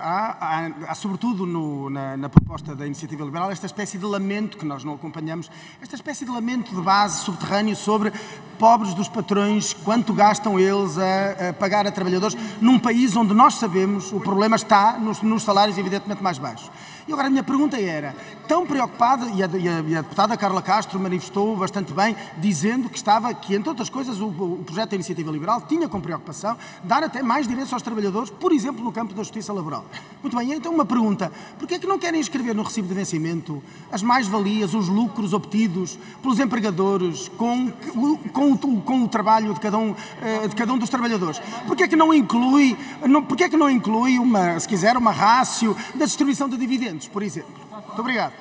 Há, há, há sobretudo no, na, na, proposta da Iniciativa Liberal, esta espécie de lamento que nós não acompanhamos, esta espécie de lamento de base subterrâneo sobre pobres dos patrões, quanto gastam eles a, a pagar a trabalhadores, num país onde nós sabemos o problema está nos, nos salários evidentemente mais baixos. E agora a minha pergunta era, tão preocupada, e a, e a, e a deputada Carla Castro manifestou bastante bem, dizendo que estava, que entre outras coisas o, o projeto da Iniciativa Liberal tinha como preocupação dar até mais direitos aos trabalhadores, por exemplo, no campo da justiça laboral. Muito bem, então uma pergunta: porquê é que não querem escrever no recibo de vencimento as mais-valias, os lucros obtidos pelos empregadores com, com, o, com o trabalho de cada um, eh, de cada um dos trabalhadores? Porquê é que não inclui, não, porquê é que não inclui uma, se quiser, uma rácio da distribuição de dividendos, por exemplo? Muito obrigado.